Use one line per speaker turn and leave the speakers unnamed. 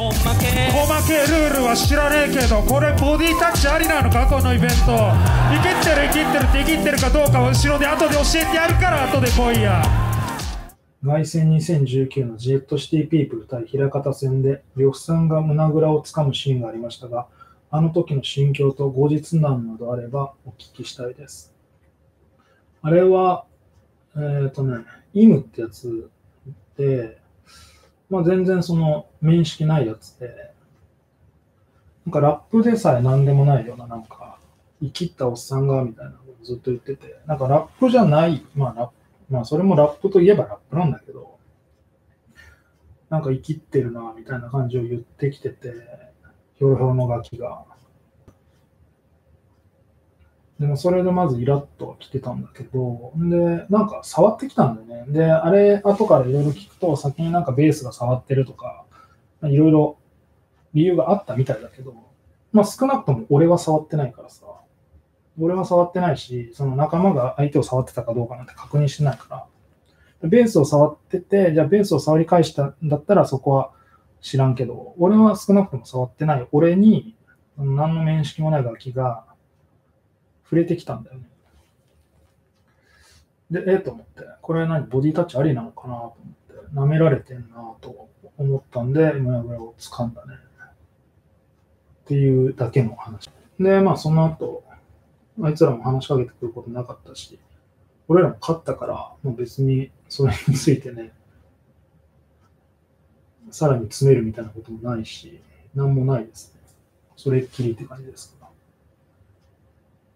ほんまけ
おまけルールは知らねえけどこれボディタッチありなのかこのイベント。生きってる生きってるって生きってるかどうかは後ろで後で教えてやるから後で来いや。
凱旋2019のジェットシティピープル対平方戦で呂布さんが胸ぐらをつかむシーンがありましたがあの時の心境と後日談などあればお聞きしたいです。あれはえっ、ー、とねイムってやつでまあ全然その面識ないやつで。なんかラップでさえ何でもないようななんか生きったおっさんがみたいなことずっと言ってて。なんかラップじゃないまあラップまあそれもラップといえばラップなんだけど、なんか生きってるなみたいな感じを言ってきてて、ひょろひょろのガキが。でもそれでまずイラッと来てたんだけど、で、なんか触ってきたんだよね。で、あれ、後からいろいろ聞くと、先になんかベースが触ってるとか、いろいろ理由があったみたいだけど、まあ少なくとも俺は触ってないからさ、俺は触ってないし、その仲間が相手を触ってたかどうかなんて確認してないから、ベースを触ってて、じゃあベースを触り返したんだったらそこは知らんけど、俺は少なくとも触ってない。俺に、何の面識もない楽器が触れてきたんだよね。で、ええと思って、これは何？ボディタッチありなのかなと思って、舐められてんなと思ったんで、胸ぐらを掴んだね。っていうだけの話。で、まあその後、あいつらも話しかけてくることなかったし、俺らも勝ったから、もう別にそれについてね、さらに詰めるみたいなこともないし、なんもないですね。それっきりって感じですか